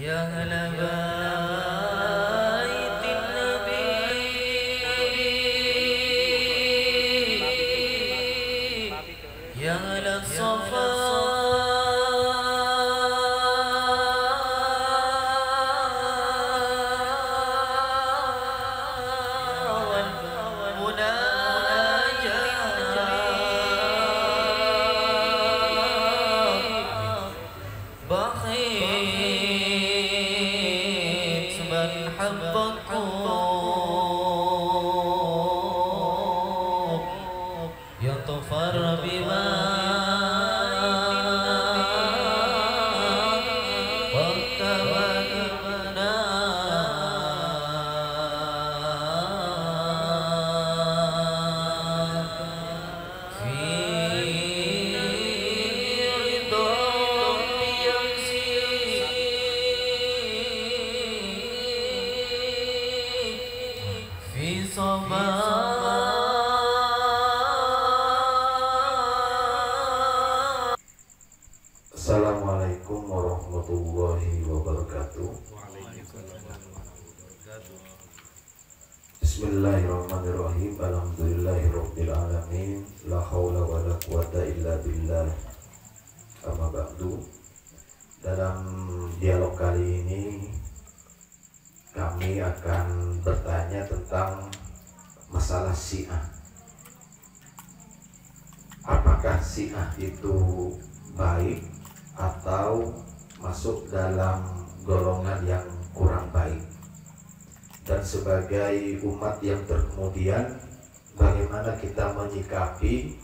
يا هلا itu baik atau masuk dalam golongan yang kurang baik. Dan sebagai umat yang berkemudian bagaimana kita menyikapi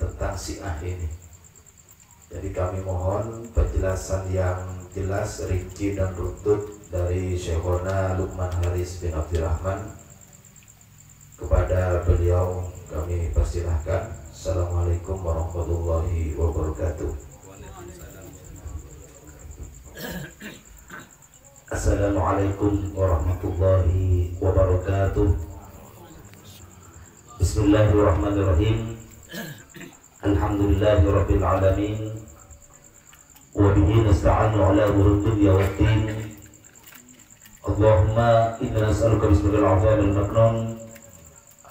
tentang Syiah ini? Jadi kami mohon penjelasan yang jelas, rinci dan runtut dari Syekhona Lukman Haris bin Abdurrahman. Kepada beliau kami persilahkan Assalamualaikum warahmatullahi wabarakatuh. Assalamualaikum warahmatullahi wabarakatuh. Bismillahirrahmanirrahim. Alhamdulillahi rabbil alamin. Wabihi nasta'anu ala umuri dunya waddin Allahumma inna nas'aluka bismillahil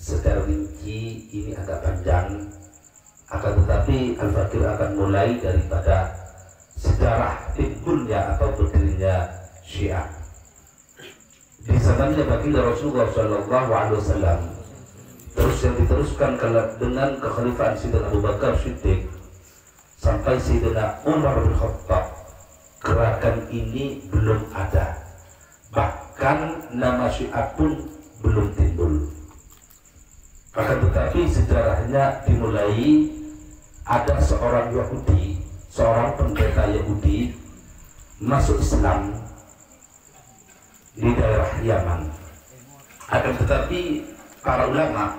secara rinci ini agak panjang. Akan tetapi Al-Fakir akan mulai daripada sejarah timbulnya atau berdirinya Syiah. Di zamannya baginda Rasulullah Shallallahu Alaihi Wasallam terus yang diteruskan dengan kekhalifahan Sayyidina Abu Bakar Siddiq sampai Sayyidina Umar bin Khattab. Gerakan ini belum ada. Bahkan nama Syiah pun belum timbul akan tetapi sejarahnya dimulai ada seorang Yahudi seorang pendeta Yahudi masuk Islam di daerah Yaman. Akan tetapi para ulama,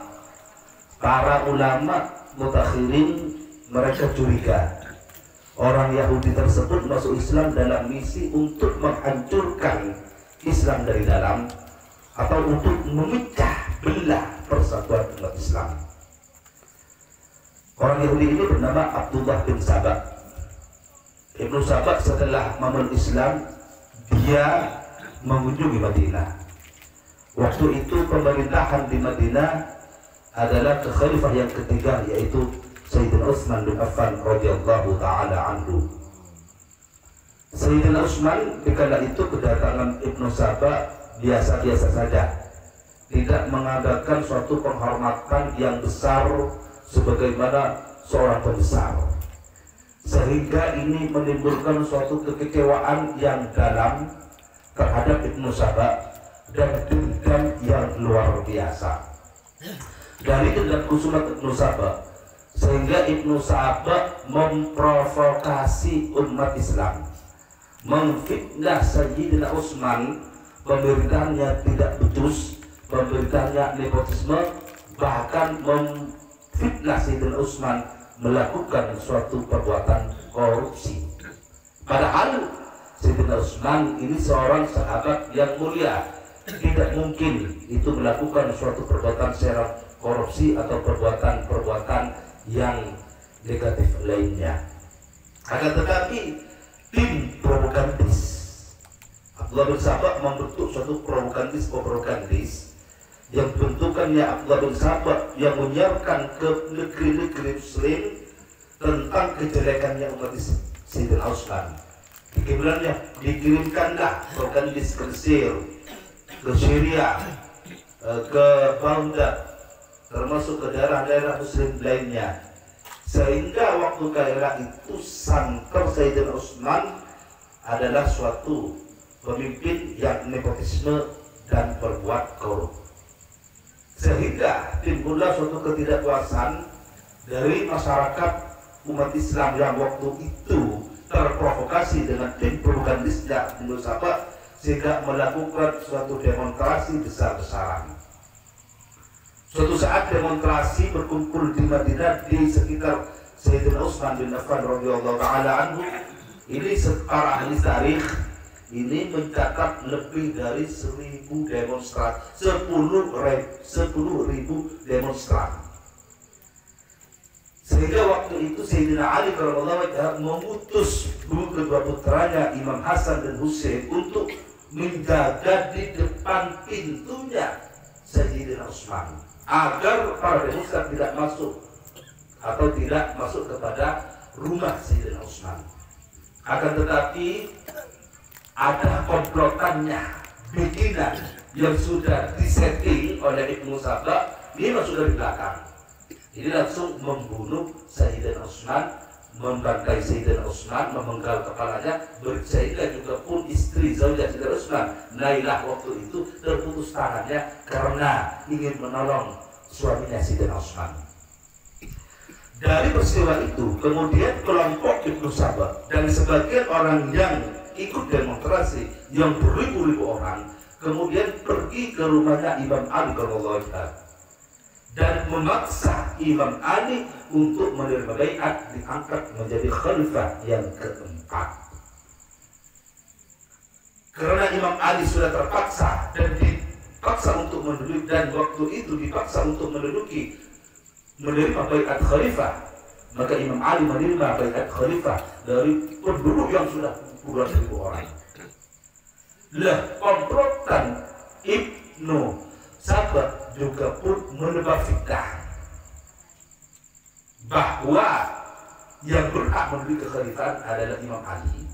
para ulama mutakhirin mereka curiga orang Yahudi tersebut masuk Islam dalam misi untuk menghancurkan Islam dari dalam atau untuk memecah belah persatuan umat Islam. Orang Yahudi ini bernama Abdullah bin Sabak. Ibnu Sabak setelah memeluk Islam, dia mengunjungi Madinah. Waktu itu pemerintahan di Madinah adalah kekhalifah yang ketiga yaitu Sayyidina Utsman bin Affan radhiyallahu taala anhu. Sayyidina Utsman dikala itu kedatangan Ibnu Saba biasa-biasa saja. Tidak mengadakan suatu penghormatan yang besar sebagaimana seorang pembesar. Sehingga ini menimbulkan suatu kekecewaan yang dalam terhadap Ibnu Saba dan dendam yang luar biasa. Dari dendam kusumat Ibnu Saba sehingga Ibnu Saba memprovokasi umat Islam, memfitnah Sayyidina Utsman Pemerintahnya tidak becus, pemerintahnya nepotisme, bahkan memfitnah Sayyidina Utsman melakukan suatu perbuatan korupsi. Padahal Sayyidina Utsman ini seorang sahabat yang mulia. Tidak mungkin itu melakukan suatu perbuatan secara korupsi atau perbuatan-perbuatan yang negatif lainnya. Akan tetapi tim propagandis Abdullah bin membentuk suatu propagandis propagandis yang bentukannya Abdullah bin Sabah yang menyiarkan ke negeri-negeri Muslim tentang kejelekannya umat Sayyidina Utsman. Dikirimkannya, dikirimkanlah propagandis ke Mesir, ke Syria, eh, ke Baghdad, termasuk ke daerah-daerah Muslim lainnya sehingga waktu kala itu santer Sayyidina Utsman adalah suatu pemimpin yang nepotisme dan berbuat korup sehingga timbullah suatu ketidakpuasan dari masyarakat umat Islam yang waktu itu terprovokasi dengan tim propagandisnya Sahabat sehingga melakukan suatu demonstrasi besar-besaran Suatu saat demonstrasi berkumpul di Madinah di sekitar Sayyidina Utsman bin Affan radhiyallahu taala anhu. Ini para ahli tarikh ini mencatat lebih dari seribu demonstran, sepuluh, sepuluh ribu demonstran. Sehingga waktu itu Sayyidina Ali radhiyallahu memutus kedua putranya Imam Hasan dan Hussein untuk menjaga di depan pintunya Sayyidina Utsman agar para demonstran tidak masuk atau tidak masuk kepada rumah Sayyidina Utsman. Akan tetapi ada komplotannya, bikinan yang sudah disetting oleh Ibnu Sabah, ini masuk dari belakang. Ini langsung membunuh Sayyidina Utsman membantai Sayyidina Utsman, memenggal kepalanya, sehingga juga pun istri Zaujah Sayyidina Utsman, Nailah waktu itu terputus tangannya karena ingin menolong suaminya Sayyidina Utsman. Dari peristiwa itu, kemudian kelompok Ibnu Sabah dan sebagian orang yang ikut demonstrasi yang beribu-ribu orang kemudian pergi ke rumahnya Imam Ali kalau dan memaksa Imam Ali untuk menerima bayat diangkat menjadi khalifah yang keempat. Karena Imam Ali sudah terpaksa dan dipaksa untuk menduduki dan waktu itu dipaksa untuk menduduki menerima bayat khalifah, maka Imam Ali menerima bayat khalifah dari penduduk yang sudah puluhan ribu orang. Lah komplotan Ibnu Sabat juga pun menebak fitnah bahwa yang berhak memberi kekhalifahan adalah Imam Ali.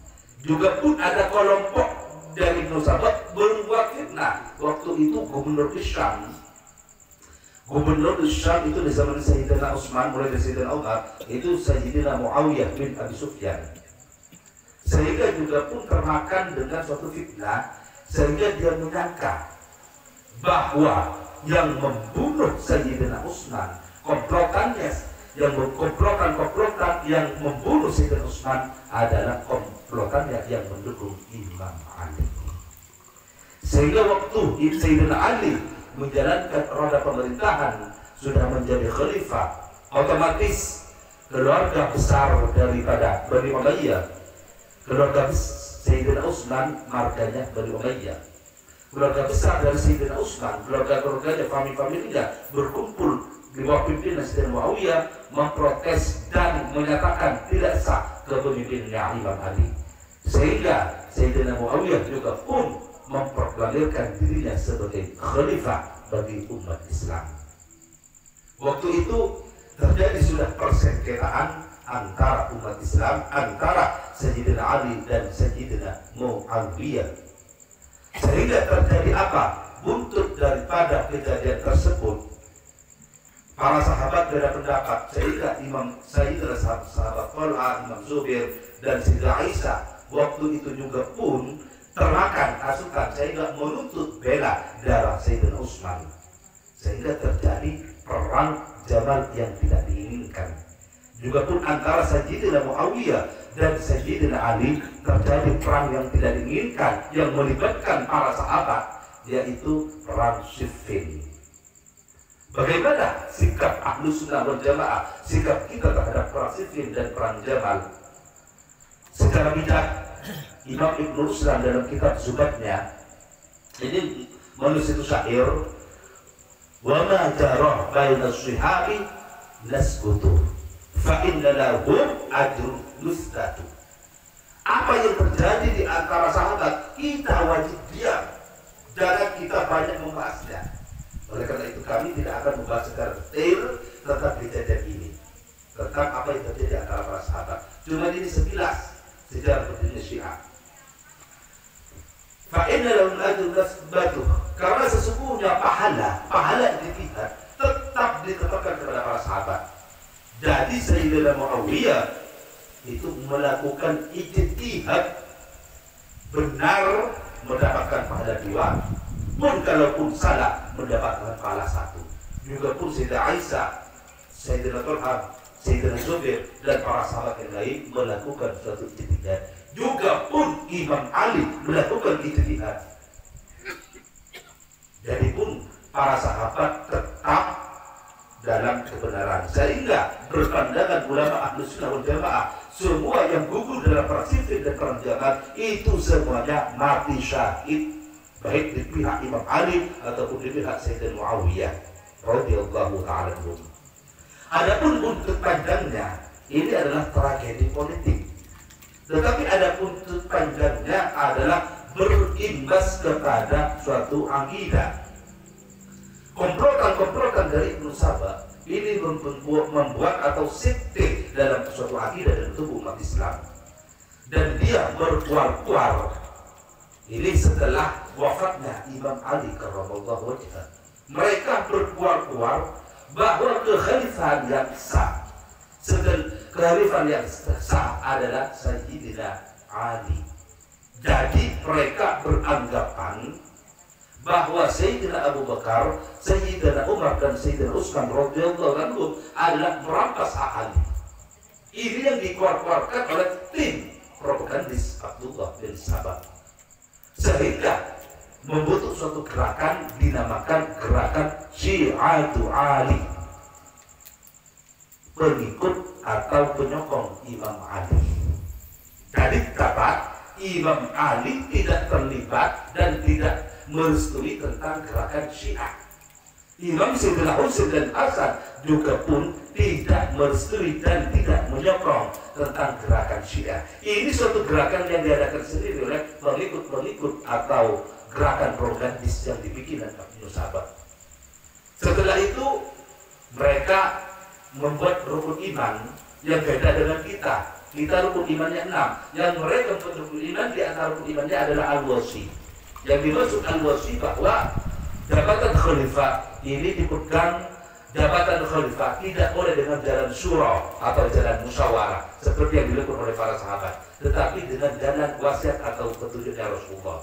Juga pun ada kelompok dari Ibnu Sabat berbuat fitnah. Waktu itu gubernur Syam Gubernur Syam itu di zaman Sayyidina Utsman mulai dari Sayyidina Umar itu Sayyidina Muawiyah bin Abi Sufyan. Sehingga juga pun termakan dengan suatu fitnah sehingga dia menyangka bahwa yang membunuh Sayyidina Utsman komplotannya yang komplotan-komplotan yang membunuh Sayyidina Utsman adalah komplotannya yang mendukung Imam Ali. Sehingga waktu Sayyidina Ali menjalankan roda pemerintahan sudah menjadi khalifah otomatis keluarga besar daripada Bani Umayyah keluarga Sayyidina Utsman marganya Bani Umayyah keluarga besar dari Sayyidina Utsman, keluarga-keluarganya, famili-familinya berkumpul di bawah pimpinan Sayyidina Muawiyah memprotes dan menyatakan tidak sah kepemimpinannya Imam Ali. Sehingga Sayyidina Muawiyah juga pun memproklamirkan dirinya sebagai khalifah bagi umat Islam. Waktu itu terjadi sudah persengketaan antara umat Islam, antara Sayyidina Ali dan Sayyidina Muawiyah sehingga terjadi apa? Buntut daripada kejadian tersebut. Para sahabat beda pendapat. Sehingga Imam Sayyidina sahabat, sahabat Talha, Imam Zubir dan Siti Aisyah waktu itu juga pun termakan asukan sehingga menuntut bela darah Sayyidina Utsman. Sehingga terjadi perang Jamal yang tidak diinginkan juga pun antara Sayyidina Muawiyah dan Sayyidina Ali terjadi perang yang tidak diinginkan yang melibatkan para sahabat yaitu perang Siffin. Bagaimana sikap ahlu sunnah wal jamaah, sikap kita terhadap perang Siffin dan perang Jamal? Secara bijak, Imam Ibn Ruslan dalam kitab Zubatnya ini menulis itu syair wa ma jarah baina syihabi nasbutu fa inna lahum ajrun nusdatu apa yang terjadi di antara sahabat? Kita wajib diam. Jangan kita banyak membahasnya oleh karena itu kami tidak akan membahas secara detail tentang kejadian ini. Tentang apa yang terjadi di antara para sahabat. Cuma ini sekilas sejarah berdirinya syiah. Fa'inna lahum ajrun nasbatu karena sesungguhnya pahala pahala ijtihad tetap ditetapkan kepada para sahabat jadi Sayyidina Muawiyah itu melakukan ijtihad benar mendapatkan pahala dua pun kalaupun salah mendapatkan pahala satu. Juga pun Sayyidah Aisyah Sayyidina Tulham Sayyidina Zubair dan para sahabat yang lain melakukan suatu ijtihad. Juga pun Imam Ali melakukan ijtihad. Jadi pun para sahabat tetap dalam kebenaran. Sehingga berpandangan ulama ahlu sunnah wal jamaah semua yang gugur dalam sifil dan jamal itu semuanya mati syahid. Baik di pihak Imam Ali ataupun di pihak Sayyidina Muawiyah radhiyallahu taala Adapun untuk pandangnya ini adalah tragedi politik. Tetapi ada buntut panjangnya adalah berimbas kepada suatu akidah. Komplotan-komplotan dari Ibnu Sabah ini membuat, atau sekte dalam suatu akidah dan tubuh umat Islam. Dan dia berkuar-kuar. Ini setelah wafatnya Imam Ali karramallahu wajhah. Mereka berkuar-kuar bahwa kekhalifahan yang sah sedang kehalifan yang sah adalah Sayyidina Ali. Jadi mereka beranggapan bahwa Sayyidina Abu Bakar, Sayyidina Umar dan Sayyidina Utsman radhiyallahu anhu adalah merampas hak Ali. Ini yang dikeluarkan oleh tim propagandis Abdullah bin Sabah. Sehingga membentuk suatu gerakan dinamakan gerakan Syiatu Ali pengikut atau penyokong Imam Ali. Jadi dapat Imam Ali tidak terlibat dan tidak merestui tentang gerakan Syiah. Imam Sayyidina Husain dan Hasan juga pun tidak merestui dan tidak menyokong tentang gerakan Syiah. Ini suatu gerakan yang diadakan sendiri oleh pengikut-pengikut atau gerakan propagandis yang dibikin oleh Sahabat. Setelah itu mereka membuat rukun iman yang beda dengan kita. Kita rukun imannya enam. Yang mereka rukun iman di antara rukun imannya adalah al-wasi. Yang dimaksud al-wasi bahwa jabatan khalifah ini dipegang jabatan khalifah tidak boleh dengan jalan surah atau jalan musyawarah seperti yang dilakukan oleh para sahabat, tetapi dengan jalan wasiat atau petunjuknya Rasulullah.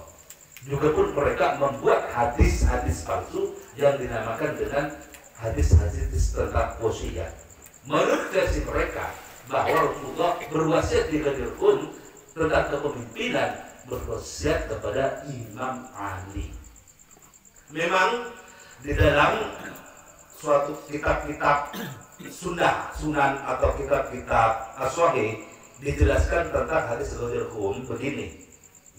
Juga pun mereka membuat hadis-hadis palsu yang dinamakan dengan hadis-hadis tentang wasiat. Menurut versi mereka bahwa Rasulullah berwasiat di pun tentang kepemimpinan berwasiat kepada Imam Ali. Memang di dalam suatu kitab-kitab sunnah, sunan atau kitab-kitab aswahi dijelaskan tentang hadis Ghadir begini.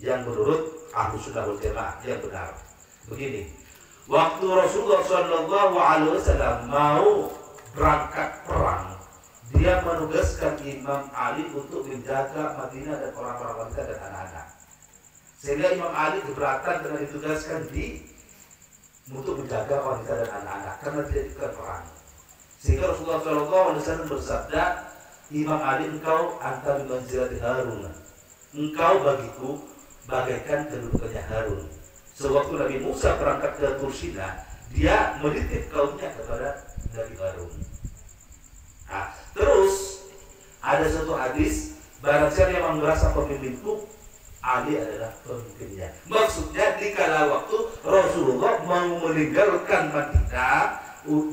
Yang menurut ahlu sunnah wal jamaah yang benar. Begini. Waktu Rasulullah Shallallahu Alaihi Wasallam mau berangkat perang dia menugaskan Imam Ali untuk menjaga Madinah dan orang-orang wanita dan anak-anak sehingga Imam Ali keberatan dengan ditugaskan di untuk menjaga wanita dan anak-anak karena tidak ikut perang sehingga Rasulullah SAW bersabda Imam Ali engkau antar manzilat Harun. Engkau bagiku bagaikan kedudukannya Harun. Sewaktu Nabi Musa berangkat ke Tursina dia menitip kaumnya kepada Nabi Harun. Nah, terus ada satu hadis barang siapa yang merasa pemimpinku Ali adalah pemimpinnya. Maksudnya di kala waktu Rasulullah mau meninggalkan Madinah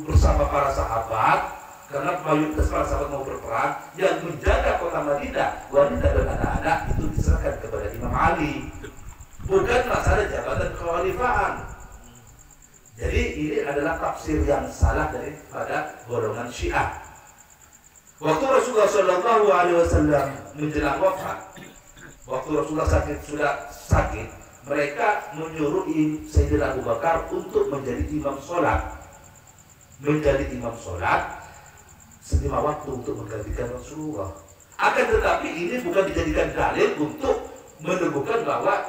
bersama para sahabat karena mayoritas para sahabat mau berperang yang menjaga kota Madinah wanita dan anak-anak itu diserahkan kepada Imam Ali. Bukan masalah jabatan kekhalifahan. Jadi ini adalah tafsir yang salah daripada golongan Syiah. Waktu Rasulullah Shallallahu Alaihi Wasallam menjelang wafat waktu Rasulullah sakit sudah sakit mereka menyuruh Sayyidina Abu Bakar untuk menjadi imam sholat menjadi imam sholat selima waktu untuk menggantikan Rasulullah. Akan tetapi ini bukan dijadikan dalil untuk meneguhkan bahwa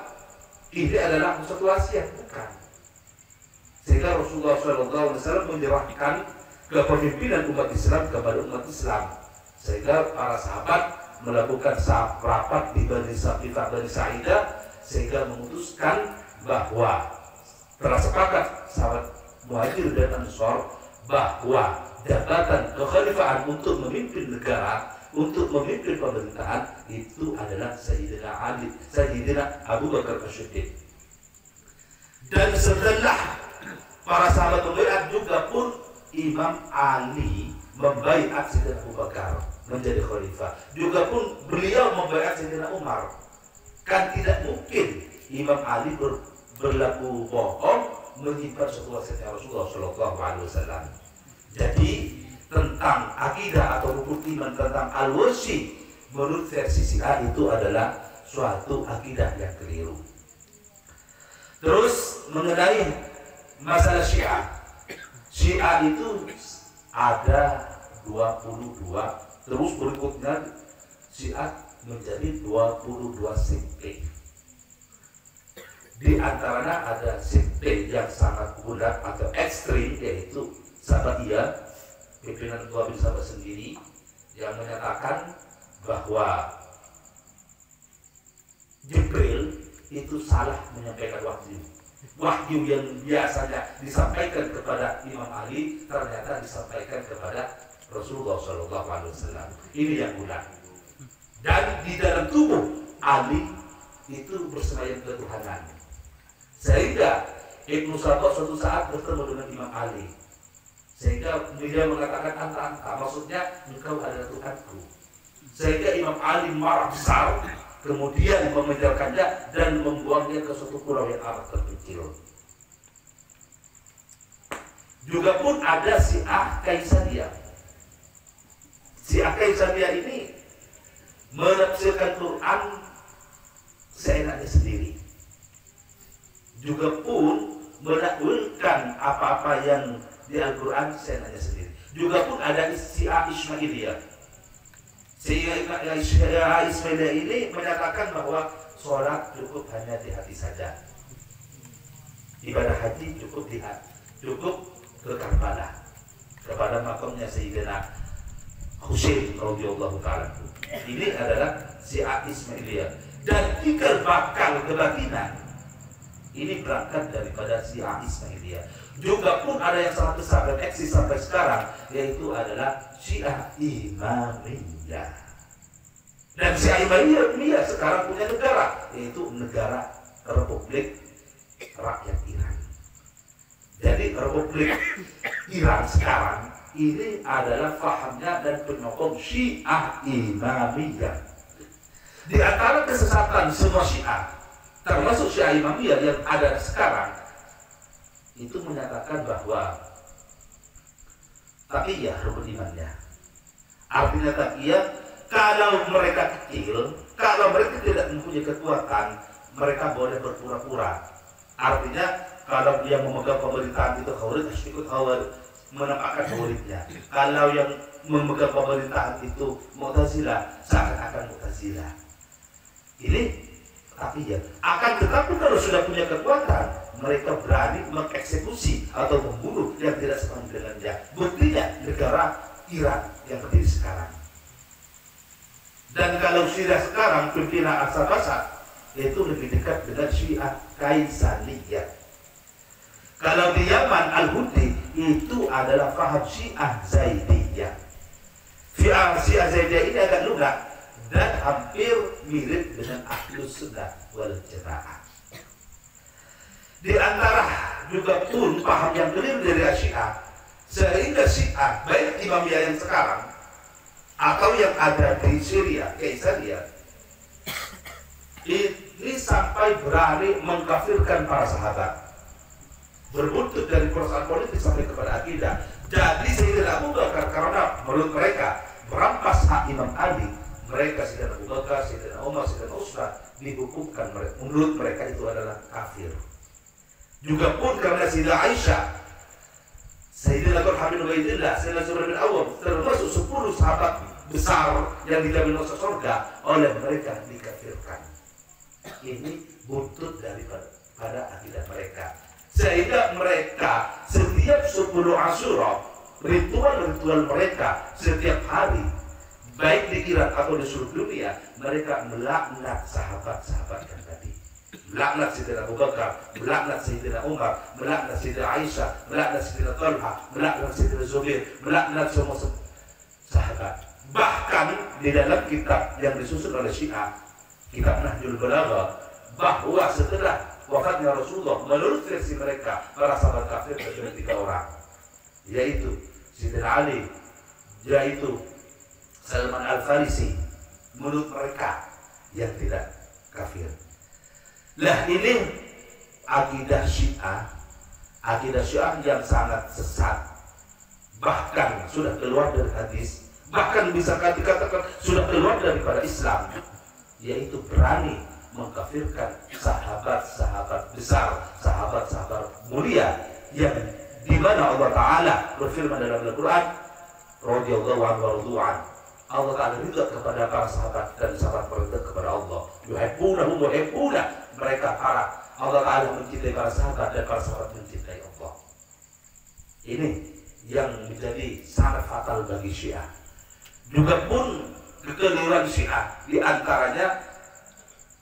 ini adalah satu wasiat, bukan. Sehingga Rasulullah SAW menyerahkan kepemimpinan umat Islam kepada umat Islam. Sehingga para sahabat melakukan rapat di Bani Sa'ifah Bani Sa'idah sehingga memutuskan bahwa telah sepakat sahabat muhajir dan ansor bahwa jabatan kekhalifahan untuk memimpin negara, untuk memimpin pemerintahan itu adalah Sayyidina Ali, Sayyidina Abu Bakar As-Siddiq. Dan setelah para sahabat membaiat juga pun Imam Ali membaiat Sayyidina Abu Bakar menjadi khalifah. Juga pun beliau membaiat Sayyidina Umar. Kan tidak mungkin Imam Ali ber, berlaku bohong menyimpan sebuah wasiat Rasulullah Shallallahu Alaihi Wasallam. Jadi tentang akidah atau rukun iman tentang al-wasi menurut versi Syiah itu adalah suatu akidah yang keliru. Terus mengenai masalah Syiah. Syiah itu ada 22 terus berikutnya Syiah menjadi 22 sekte. Di antaranya ada sekte yang sangat bulat atau ekstrim yaitu sahabat dia? Pimpinan ketua bin sahabat sendiri yang menyatakan bahwa Jibril itu salah menyampaikan wahyu wahyu yang biasanya disampaikan kepada Imam Ali ternyata disampaikan kepada Rasulullah Shallallahu Alaihi Wasallam. Ini yang bulat dan di dalam tubuh Ali itu bersemayam ketuhanan. Sehingga Ibnu Sabak suatu saat bertemu dengan Imam Ali. Sehingga dia mengatakan anta anta. Maksudnya engkau adalah Tuhanku. Sehingga Imam Ali marah besar kemudian memejamkannya dan membuangnya ke suatu pulau yang amat terpencil juga pun ada si Ah Kaisaria si Ah Kaisaria ini menafsirkan Quran seenaknya sendiri juga pun menakwilkan apa-apa yang di Al-Quran saya nanya sendiri. Juga pun ada Syiah Ismailiyah. Syiah Ismailiyah ini menyatakan bahwa sholat cukup hanya di hati saja. Ibadah haji cukup di hati, cukup ke Karbala kepada makamnya Sayyidina Husain radhiyallahu taala. Ini adalah Syiah Ismailiyah dan tiga bakal kebatinan ini berangkat daripada Syiah Ismailiyah juga pun ada yang sangat besar dan eksis sampai sekarang yaitu adalah Syiah Imamiyah dan Syiah Imamiyah sekarang punya negara yaitu negara Republik Rakyat Iran. Jadi Republik Iran sekarang ini adalah fahamnya dan penyokong Syiah Imamiyah di antara kesesatan semua Syiah termasuk Syiah Imamiyah yang ada sekarang itu menyatakan bahwa takiyah rukun imannya. Artinya takiyah kalau mereka kecil, kalau mereka tidak mempunyai kekuatan, mereka boleh berpura-pura. Artinya kalau yang memegang pemerintahan itu khawarij, ikut khawarij menampakkan khawarijnya. Kalau yang memegang pemerintahan itu Mu'tazilah, seakan-akan Mu'tazilah. Ini tapi ya akan tetapi kalau sudah punya kekuatan mereka berani mengeksekusi atau membunuh yang tidak sepanjang dengan dia. Buktinya negara Iran yang berdiri sekarang. Dan kalau Syria sekarang pimpinan asal basar itu lebih dekat dengan Syiah Kaisaniyah. Kalau di Yaman Al-Hudi itu adalah faham Syiah Zaidiyah. Syiah Zaidiyah ini agak lunak dan hampir mirip dengan Ahlus Sunnah wal Jamaah. Di antara juga pun paham yang keliru dari Syiah Sehingga Syiah, baik Imamiyah yang sekarang atau yang ada di Syria, Kaisaria, ini sampai berani mengkafirkan para sahabat. Berbuntut dari perusahaan politik sampai kepada akidah. Jadi Sayyidina Abu Bakar karena menurut mereka merampas hak Imam Ali, mereka Sayyidina Abu Bakar, Sayyidina Umar, Sayyidina Utsman dihukumkan menurut mereka itu adalah kafir. Juga pun karena Sayyidina Aisyah, Sayyidina Talha bin Ubaidillah, Sayyidina Zubair bin Awam termasuk 10 sahabat besar yang dijamin masuk surga oleh mereka dikafirkan. Ini buntut daripada pada akidah mereka. Sehingga mereka setiap 10 Asyura ritual-ritual mereka setiap hari baik di Irak atau di seluruh dunia mereka melaknat sahabat-sahabat yang tadi melaknat Sayyidina Abu Bakar melaknat Sayyidina Umar melaknat Sayyidina Aisyah melaknat Sayyidina Talha melaknat Sayyidina Zubair melaknat semua sahabat. Bahkan di dalam kitab yang disusun oleh Syiah kitab Nahjul Balagha bahwa setelah wafatnya Rasulullah menurut versi mereka para sahabat kafir ada tiga orang. Yaitu Sayyidina Ali yaitu Salman Al Farisi menurut mereka yang tidak kafir lah ini akidah Syiah akidah Syiah yang sangat sesat. Bahkan sudah keluar dari hadis bahkan bisa dikatakan sudah keluar daripada Islam yaitu berani mengkafirkan sahabat-sahabat besar, sahabat-sahabat mulia yang di mana Allah Taala berfirman dalam Al-Qur'an, radhiyallahu anhu wa Allah Taala ridha kepada para sahabat dan sahabat mereka kepada Allah. Yuhibbunahum wa yuhibbuna mereka para Allah Taala mencintai para sahabat dan para sahabat mencintai Allah. Ini yang menjadi sangat fatal bagi Syiah. Juga pun kekeliruan Syiah di antaranya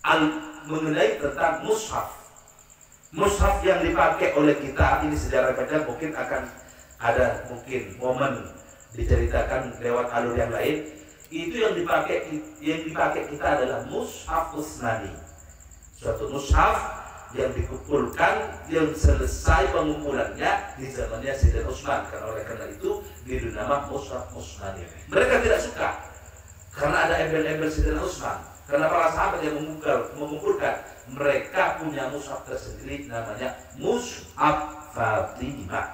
al mengenai tentang mushaf. Mushaf yang dipakai oleh kita ini sejarah panjang mungkin akan ada mungkin momen diceritakan lewat alur yang lain. Itu yang dipakai yang dipakai kita adalah mushaf usnani. Suatu mushaf yang dikumpulkan yang selesai pengumpulannya di zamannya Sayyidina Utsman karena oleh karena itu diberi nama mushaf usnani. Mereka tidak suka karena ada embel-embel Sayyidina Utsman karena para sahabat yang mengumpulkan, mengumpulkan mereka punya mushaf tersendiri namanya mushaf Fatimah.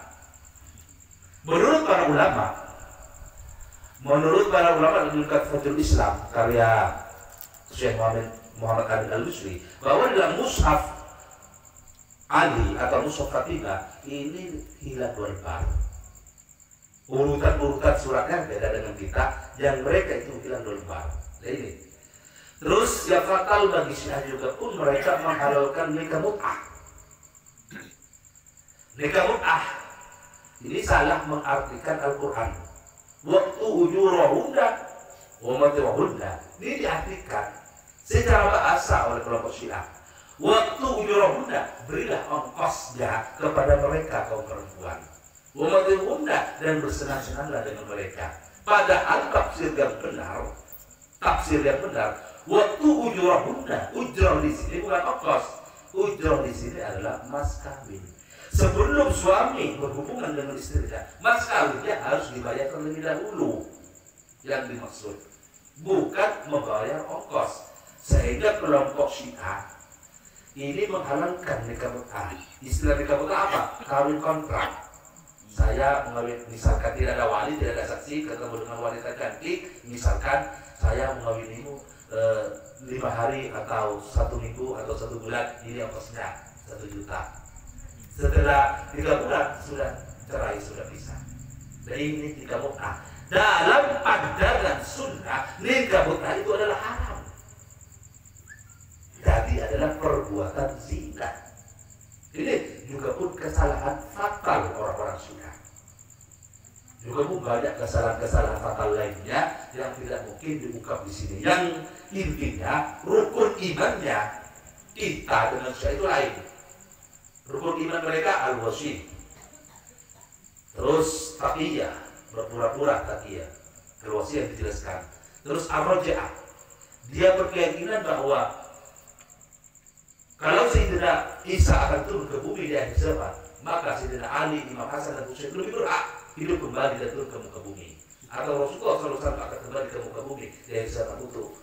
Menurut para ulama, menurut para ulama dalam Fatul Islam karya Syekh Muhammad Muhammad Ali Al Musri bahwa dalam mushaf Ali atau mushaf Fatimah ini hilang lembar. Urutan-urutan suratnya beda dengan kita, yang mereka itu hilang lembar. Nah ini Terus yang fatal bagi Syiah juga pun mereka menghalalkan nikah mut'ah. Nikah mut'ah ini salah mengartikan Al-Quran. Waktu ujurahunda wa matiwahunda ini diartikan secara bahasa oleh kelompok Syiah. Waktu ujurahunda berilah ongkosnya kepada mereka kaum perempuan. Wa matiwahunda dan bersenang-senanglah dengan mereka. Padahal tafsir yang benar, tafsir yang benar Waktu ujrahunna, ujrah di sini bukan ongkos. Ujrah di sini adalah mas kawin. Sebelum suami berhubungan dengan istrinya, mas kawinnya harus dibayar terlebih dahulu. Yang dimaksud bukan membayar ongkos. Sehingga kelompok Syiah ini menghalangkan nikah mut'ah. Istilah nikah mut'ah apa? Kawin kontrak saya mengawin misalkan tidak ada wali tidak ada saksi ketemu dengan wanita cantik misalkan saya mengawinimu Eh, lima hari atau satu minggu atau satu bulan ini ongkosnya satu juta setelah tiga bulan sudah cerai sudah bisa jadi ini tiga mut'ah dalam pandangan sunnah nikah mut'ah itu adalah haram. Jadi adalah perbuatan zina. Ini juga pun kesalahan fatal orang-orang sunnah. Juga pun banyak kesalahan-kesalahan fatal lainnya yang tidak mungkin diungkap di sini. Yang intinya rukun imannya kita dengan saya itu lain. Rukun iman mereka al-wasi. Terus taqiyah, berpura-pura taqiyah. Al-wasi yang dijelaskan. Terus ar-raja'ah. Dia berkeyakinan bahwa kalau Sayyidina Isa akan turun ke bumi di akhir zaman, maka Sayyidina Ali, Imam Hasan dan Husain lebih berhak hidup kembali dan turun ke muka bumi. Atau Rasulullah SAW akan kembali ke muka bumi dari sana untuk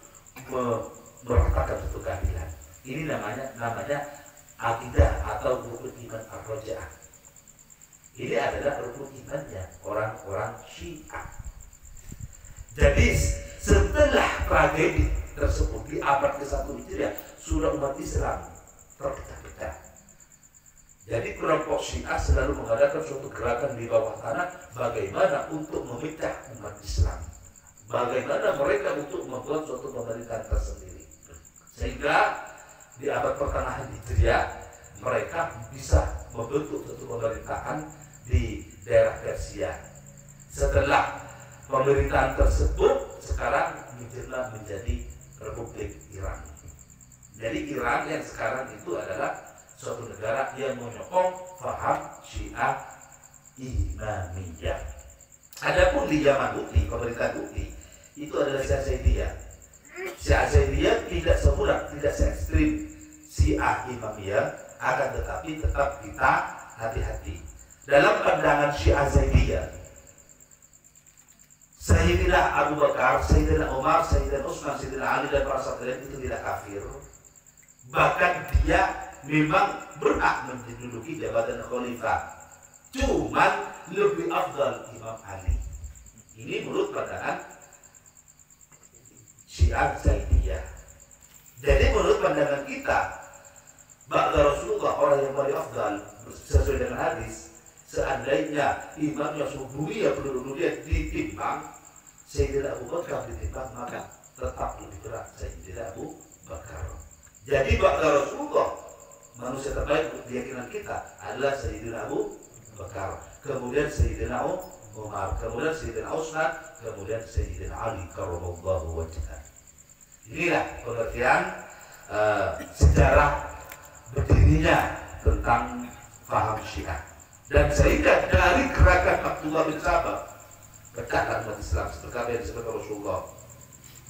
me- meratakan satu keadilan. Ini namanya namanya akidah atau rukun iman ar-rojaah. Ini adalah rukun imannya orang-orang Syiah. Jadi setelah tragedi tersebut di abad ke-1 Hijriah sudah umat Islam terpecah-pecah. Jadi kelompok Syiah selalu mengadakan suatu gerakan di bawah tanah bagaimana untuk memecah umat Islam. Bagaimana mereka untuk membuat suatu pemerintahan tersendiri. Sehingga di abad pertengahan Hijriah mereka bisa membentuk suatu pemerintahan di daerah Persia. Setelah pemerintahan tersebut sekarang menjadi Republik Iran. Jadi Iran yang sekarang itu adalah suatu negara yang menyokong faham Syiah Imamiyah. Adapun di zaman Uti, pemerintah Uti itu adalah Syiah. Syiah Zaidiyah tidak semudah, tidak se ekstrim Syiah Imamiyah, akan tetapi tetap kita hati-hati. Dalam pandangan Syiah Zaidiyah, Sayyidina Abu Bakar, Sayyidina Umar, Sayyidina Utsman, Sayyidina Ali dan para sahabat itu tidak kafir. Bahkan dia memang berhak menduduki jabatan khalifah. Cuman lebih afdal Imam Ali. Ini menurut pandangan Syiah Zaidiyah. Jadi menurut pandangan kita, Ba'da Rasulullah orang yang paling afdal sesuai dengan hadis seandainya imamnya seluruh dunia penduduk dunia ditimbang Sayyidina Abu Bakar ditimbang maka tetap lebih berat Sayyidina Abu Bakar jadi Ba'da Rasulullah manusia terbaik keyakinan kita adalah Sayyidina Abu Bakar kemudian Sayyidina Umar kemudian Sayyidina Utsman kemudian Sayyidina Ali karramallahu wajhah inilah pengertian uh, sejarah berdirinya tentang paham Syiah. Dan sehingga dari gerakan Abdullah bin Sabah pecahkan umat Islam apa yang disebut Rasulullah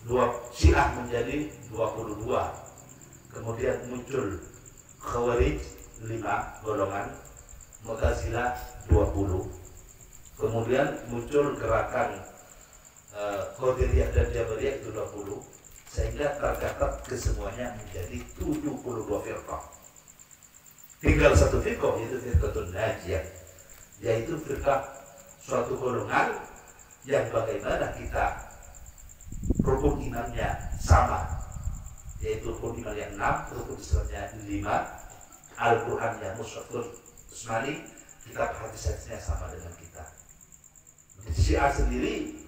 dua Syiah menjadi 22 kemudian muncul Khawarij 5 golongan Mu'tazilah 20 kemudian muncul gerakan uh, Qadiriyah dan Jabariyah itu 20 sehingga tercatat kesemuanya menjadi 72 firqah. Tinggal satu firqah yaitu firqatul najiyah yaitu firqah suatu golongan yang bagaimana kita rukun imannya sama yaitu rukun iman yang enam rukun Islamnya lima Al-Quran yang musyafir Usmani kitab hadis-hadisnya sama dengan kita Syiah sendiri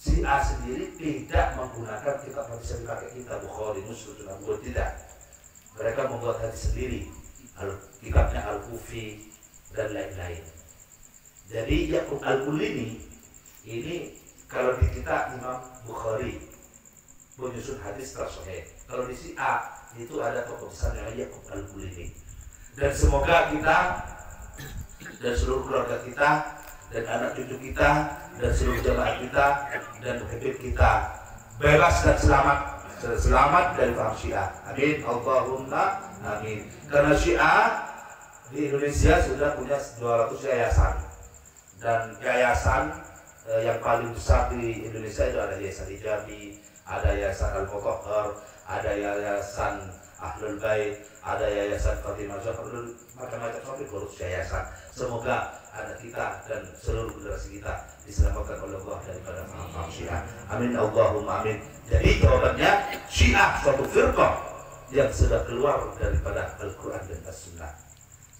Syiah sendiri tidak menggunakan kitab hadis yang dipakai kita Bukhari, Muslim, Sunan tidak mereka membuat hadis sendiri al kitabnya Al-Kufi dan lain-lain. Jadi Yakub Al-Kulini ini kalau di kita Imam Bukhari menyusun hadis tersahih. Kalau di si A itu ada besar yang Yakub Al-Kulini. Dan semoga kita dan seluruh keluarga kita dan anak cucu kita dan seluruh jemaah kita dan muhibbin kita bebas dan selamat selamat dari paham Syiah. Amin. Allahumma amin. Karena Syiah di Indonesia sudah punya 200 yayasan dan yayasan eh, yang paling besar di Indonesia itu ada yayasan Ijabi, ada yayasan Al Mutahhar, ada yayasan Ahlul Bait, ada yayasan Fatimah Zahra, macam-macam sampai 200 yayasan. Semoga anak kita dan seluruh generasi kita diselamatkan oleh Allah daripada paham Syiah. Amin Allahumma amin. Jadi jawabannya Syiah suatu firqah yang sudah keluar daripada Al-Quran dan As-Sunnah.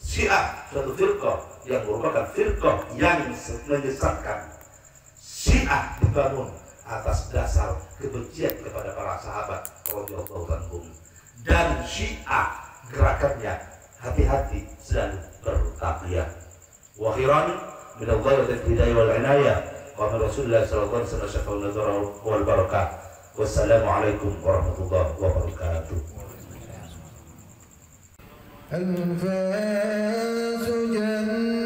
Syiah suatu firqah yang merupakan firqah yang menyesatkan. Syiah dibangun atas dasar kebencian kepada para sahabat radhiyallahu anhum dan Syiah gerakannya hati-hati selalu bertabiat. وأخيرا من الغاية الهداية والعناية ومن رسول الله صلى الله عليه وسلم الشفاء النذر والبركة. والسلام عليكم ورحمة الله وبركاته. الفاس جنة